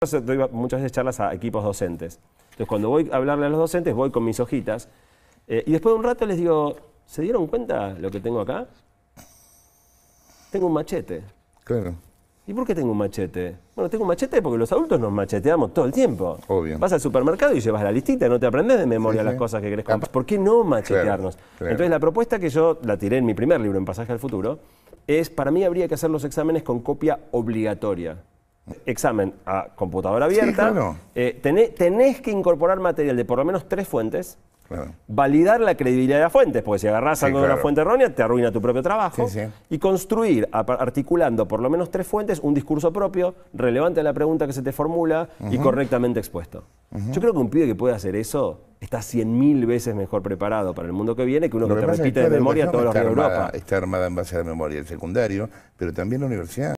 doy muchas veces charlas a equipos docentes. Entonces, cuando voy a hablarle a los docentes, voy con mis hojitas eh, y después de un rato les digo, ¿se dieron cuenta lo que tengo acá? Tengo un machete. Claro. ¿Y por qué tengo un machete? Bueno, tengo un machete porque los adultos nos macheteamos todo el tiempo. Obvio. Vas al supermercado y llevas la listita, no te aprendes de memoria Sí, las sí. cosas que querés comprar. ¿Por qué no machetearnos? claro, claro. Entonces, la propuesta que yo la tiré en mi primer libro, En Pasaje al Futuro, es para mí habría que hacer los exámenes con copia obligatoria. Examen a computadora abierta. claro. Eh, tené- tenés que incorporar material de por lo menos tres fuentes. Claro. Validar la credibilidad de las fuentes, porque si agarrás Sí, algo de una claro. fuente errónea, te arruina tu propio trabajo. Sí. Y construir, articulando por lo menos tres fuentes, un discurso propio, relevante a la pregunta que se te formula y correctamente expuesto. Yo creo que un pibe que puede hacer eso está 100.000 veces mejor preparado para el mundo que viene que uno Lo que que te es repite que de memoria todos los días de Europa. Está armada en base a la memoria, el secundario, pero también la universidad.